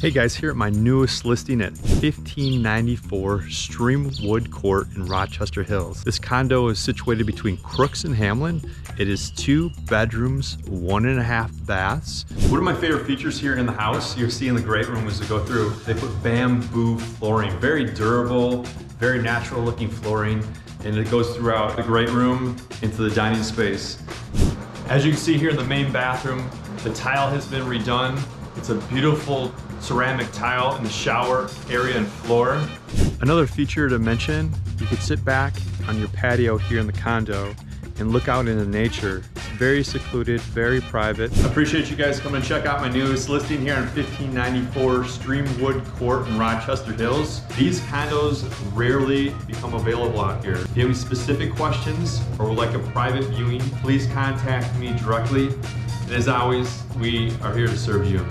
Hey guys, here at my newest listing at 1594 Streamwood Court in Rochester Hills. This condo is situated between Crooks and Hamlin. It is two bedrooms, one and a half baths. One of my favorite features here in the house, you'll see in the great room as we go through, they put bamboo flooring, very durable, very natural looking flooring, and it goes throughout the great room into the dining space. As you can see here in the main bathroom, the tile has been redone. It's a beautiful ceramic tile in the shower area and floor. Another feature to mention, you could sit back on your patio here in the condo and look out into nature. Very secluded, very private. I appreciate you guys coming check out my newest listing here on 1594 Streamwood Court in Rochester Hills. These condos rarely become available out here. If you have any specific questions or would like a private viewing, please contact me directly. And as always, we are here to serve you.